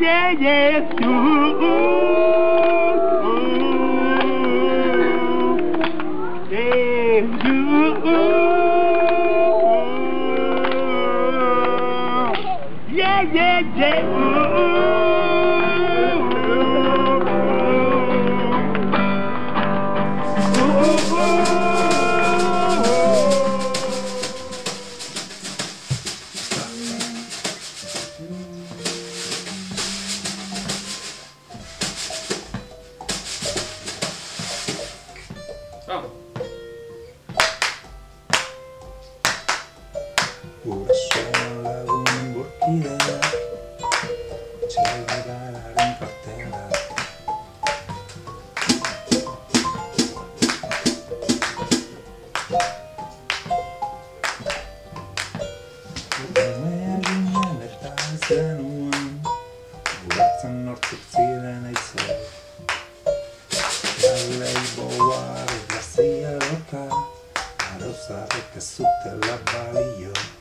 yeah, yeah, ooh, ooh, ooh, yeah, ooh, ooh, yeah, yeah, yeah, ooh, ooh, ooh, ooh, ooh, ooh. Borchia, c'è la gara in parterra. Imagine a thousand one, what's a North Zealand I say. sabe que su te la valió.